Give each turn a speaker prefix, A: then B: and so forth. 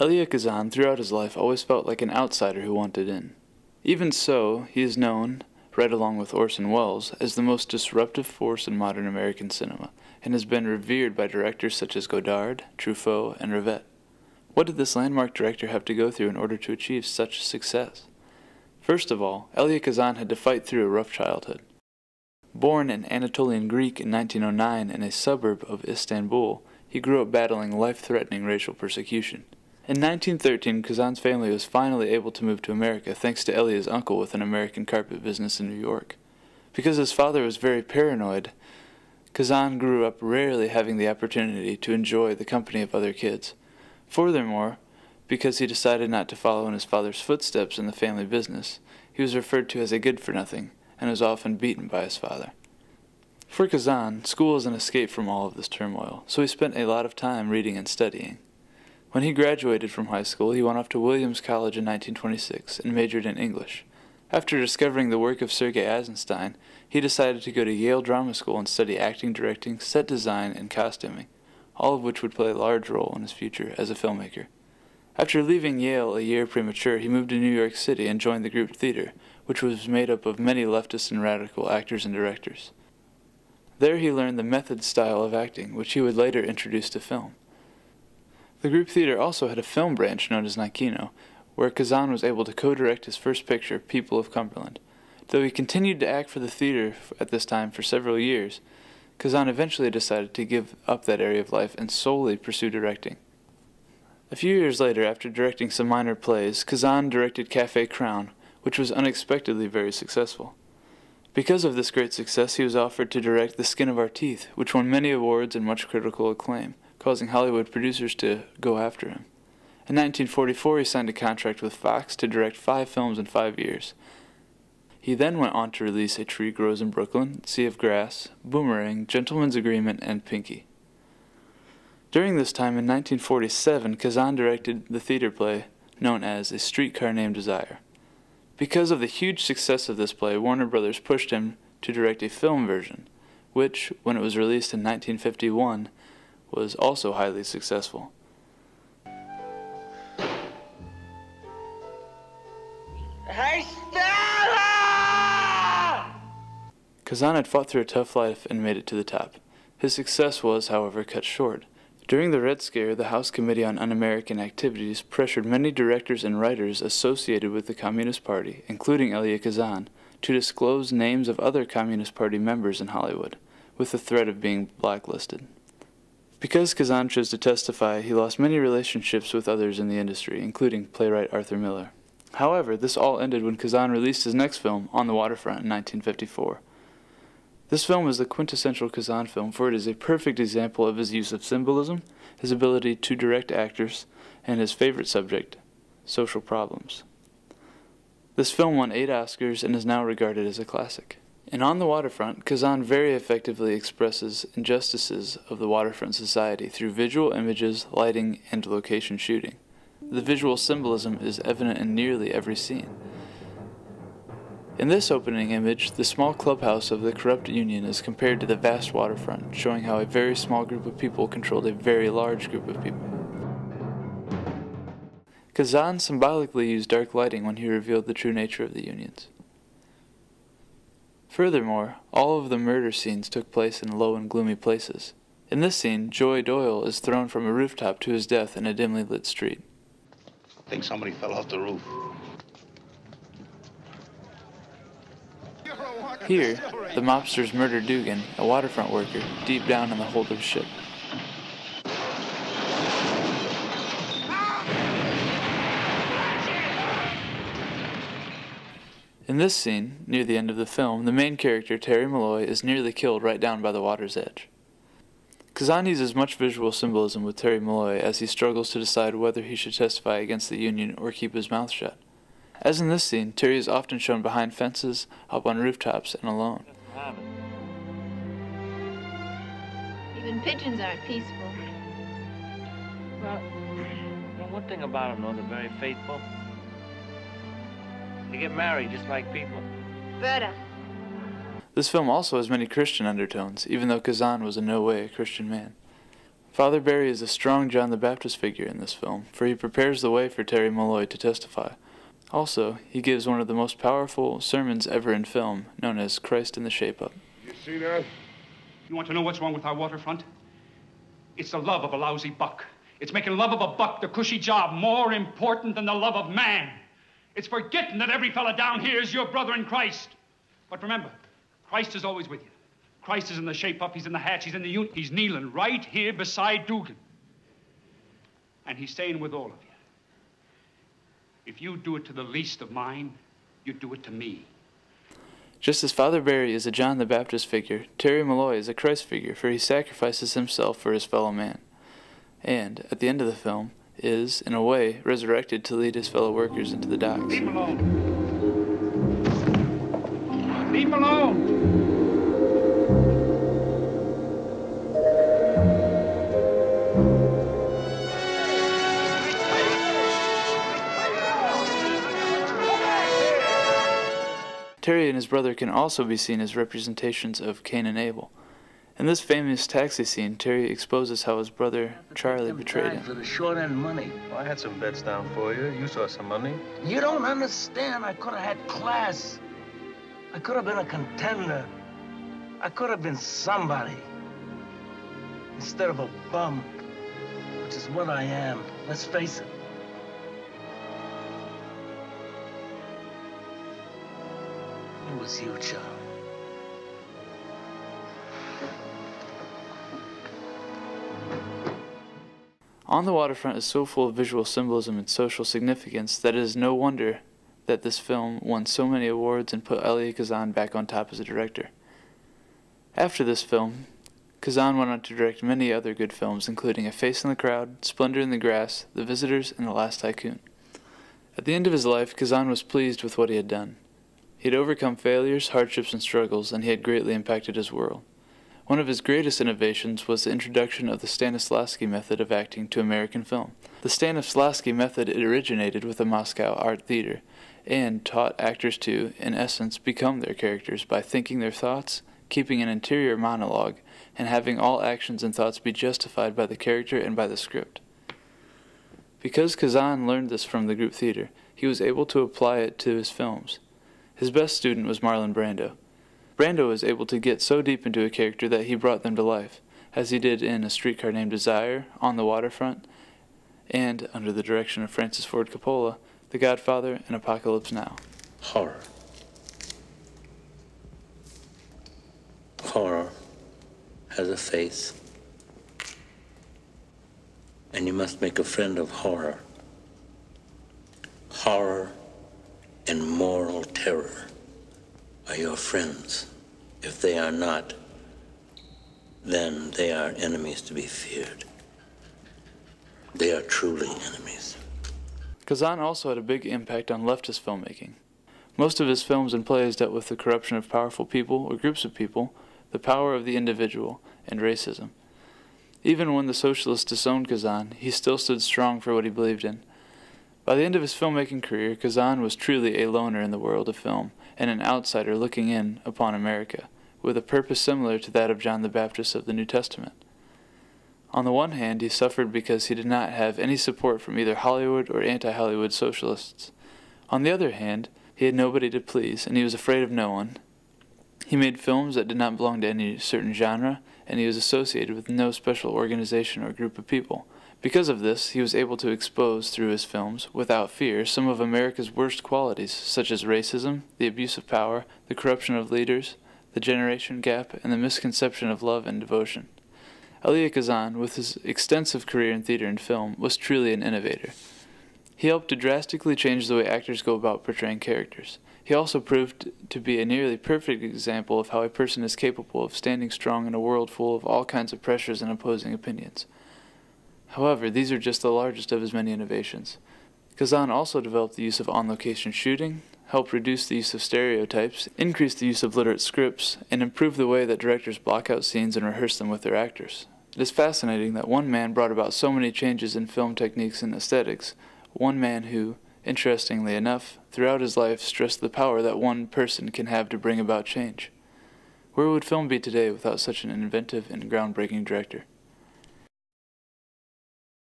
A: Elia Kazan, throughout his life, always felt like an outsider who wanted in. Even so, he is known, right along with Orson Welles, as the most disruptive force in modern American cinema, and has been revered by directors such as Godard, Truffaut, and Rivette. What did this landmark director have to go through in order to achieve such success? First of all, Elia Kazan had to fight through a rough childhood. Born an Anatolian Greek in 1909 in a suburb of Istanbul, he grew up battling life-threatening racial persecution. In 1913, Kazan's family was finally able to move to America thanks to Elia's uncle with an American carpet business in New York. Because his father was very paranoid, Kazan grew up rarely having the opportunity to enjoy the company of other kids. Furthermore, because he decided not to follow in his father's footsteps in the family business, he was referred to as a good-for-nothing and was often beaten by his father. For Kazan, school was an escape from all of this turmoil, so he spent a lot of time reading and studying. When he graduated from high school, he went off to Williams College in 1926 and majored in English. After discovering the work of Sergei Eisenstein, he decided to go to Yale Drama School and study acting, directing, set design, and costuming all of which would play a large role in his future as a filmmaker. After leaving Yale a year premature, he moved to New York City and joined the group theater, which was made up of many leftist and radical actors and directors. There he learned the method style of acting, which he would later introduce to film. The group theater also had a film branch known as Nykino, where Kazan was able to co-direct his first picture, People of Cumberland. Though he continued to act for the theater at this time for several years, Kazan eventually decided to give up that area of life and solely pursue directing. A few years later, after directing some minor plays, Kazan directed Cafe Crown, which was unexpectedly very successful. Because of this great success, he was offered to direct The Skin of Our Teeth, which won many awards and much critical acclaim, causing Hollywood producers to go after him. In 1944, he signed a contract with Fox to direct five films in five years, he then went on to release A Tree Grows in Brooklyn, Sea of Grass, Boomerang, Gentleman's Agreement, and Pinky. During this time in 1947, Kazan directed the theater play known as A Streetcar Named Desire. Because of the huge success of this play, Warner Brothers pushed him to direct a film version, which, when it was released in 1951, was also highly successful. Hey, Kazan had fought through a tough life and made it to the top. His success was, however, cut short. During the Red Scare, the House Committee on Un-American Activities pressured many directors and writers associated with the Communist Party, including Elia Kazan, to disclose names of other Communist Party members in Hollywood, with the threat of being blacklisted. Because Kazan chose to testify, he lost many relationships with others in the industry, including playwright Arthur Miller. However, this all ended when Kazan released his next film, On the Waterfront, in 1954. This film is the quintessential Kazan film, for it is a perfect example of his use of symbolism, his ability to direct actors, and his favorite subject, social problems. This film won eight Oscars and is now regarded as a classic. And on the waterfront, Kazan very effectively expresses injustices of the waterfront society through visual images, lighting, and location shooting. The visual symbolism is evident in nearly every scene. In this opening image, the small clubhouse of the corrupt union is compared to the vast waterfront, showing how a very small group of people controlled a very large group of people. Kazan symbolically used dark lighting when he revealed the true nature of the unions. Furthermore, all of the murder scenes took place in low and gloomy places. In this scene, Joey Doyle is thrown from a rooftop to his death in a dimly lit street.
B: I think somebody fell off the roof.
A: Here, the mobsters murder Dugan, a waterfront worker, deep down in the hold of a ship. In this scene, near the end of the film, the main character, Terry Malloy, is nearly killed right down by the water's edge. Kazan uses much visual symbolism with Terry Malloy as he struggles to decide whether he should testify against the Union or keep his mouth shut. As in this scene, Terry is often shown behind fences, up on rooftops, and alone.
C: Even pigeons aren't peaceful.
D: Well, one thing about them, though, they're very faithful. They get married just like people.
C: Berta.
A: This film also has many Christian undertones, even though Kazan was in no way a Christian man. Father Barry is a strong John the Baptist figure in this film, for he prepares the way for Terry Malloy to testify. Also, he gives one of the most powerful sermons ever in film, known as Christ in the Shape Up.
E: You see that?
F: You want to know what's wrong with our waterfront? It's the love of a lousy buck. It's making love of a buck, the cushy job, more important than the love of man. It's forgetting that every fella down here is your brother in Christ. But remember, Christ is always with you. Christ is in the shape up, he's in the hatch, he's in the unit. He's kneeling right here beside Dugan. And he's staying with all of you. If you do it to the least of mine, you do it to me.
A: Just as Father Barry is a John the Baptist figure, Terry Malloy is a Christ figure, for he sacrifices himself for his fellow man. And, at the end of the film, is, in a way, resurrected to lead his fellow workers into the docks.
F: Leave alone. Leave alone.
A: Terry and his brother can also be seen as representations of Cain and Abel. In this famous taxi scene, Terry exposes how his brother Charlie betrayed him.
G: For
A: him.
G: the short end money.
H: Well, I had some bets down for you. You saw some money.
G: You don't understand. I could have had class. I could have been a contender. I could have been somebody. Instead of a bum, which is what I am. Let's face it. It was you, Charlie.
A: On the Waterfront is so full of visual symbolism and social significance that it is no wonder that this film won so many awards and put Elia Kazan back on top as a director. After this film, Kazan went on to direct many other good films, including A Face in the Crowd, Splendor in the Grass, The Visitors, and The Last Tycoon. At the end of his life, Kazan was pleased with what he had done. He had overcome failures, hardships, and struggles, and he had greatly impacted his world. One of his greatest innovations was the introduction of the Stanislavski method of acting to American film. The Stanislavski method originated with the Moscow Art Theater and taught actors to, in essence, become their characters by thinking their thoughts, keeping an interior monologue, and having all actions and thoughts be justified by the character and by the script. Because Kazan learned this from the group theater, he was able to apply it to his films. His best student was Marlon Brando. Brando was able to get so deep into a character that he brought them to life, as he did in A Streetcar Named Desire, On the Waterfront, and, under the direction of Francis Ford Coppola, The Godfather and Apocalypse Now.
I: Horror. Horror has a face. And you must make a friend of horror. Horror and moral terror are your friends. If they are not, then they are enemies to be feared. They are truly enemies.
A: Kazan also had a big impact on leftist filmmaking. Most of his films and plays dealt with the corruption of powerful people or groups of people, the power of the individual, and racism. Even when the socialists disowned Kazan, he still stood strong for what he believed in. By the end of his filmmaking career, Kazan was truly a loner in the world of film and an outsider looking in upon America, with a purpose similar to that of John the Baptist of the New Testament. On the one hand, he suffered because he did not have any support from either Hollywood or anti Hollywood socialists. On the other hand, he had nobody to please, and he was afraid of no one. He made films that did not belong to any certain genre, and he was associated with no special organization or group of people. Because of this, he was able to expose through his films, without fear, some of America's worst qualities, such as racism, the abuse of power, the corruption of leaders, the generation gap, and the misconception of love and devotion. Elia Kazan, with his extensive career in theater and film, was truly an innovator. He helped to drastically change the way actors go about portraying characters. He also proved to be a nearly perfect example of how a person is capable of standing strong in a world full of all kinds of pressures and opposing opinions. However, these are just the largest of his many innovations. Kazan also developed the use of on location shooting, helped reduce the use of stereotypes, increase the use of literate scripts, and improve the way that directors block out scenes and rehearse them with their actors. It is fascinating that one man brought about so many changes in film techniques and aesthetics, one man who, interestingly enough, throughout his life stressed the power that one person can have to bring about change. Where would film be today without such an inventive and groundbreaking director?